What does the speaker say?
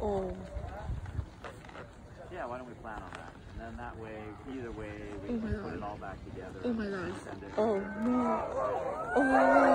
Oh. Yeah, why don't we plan on that? And then that way, either way, we Oh can put it all back together. Oh my God. gosh. send it. Oh no. Oh.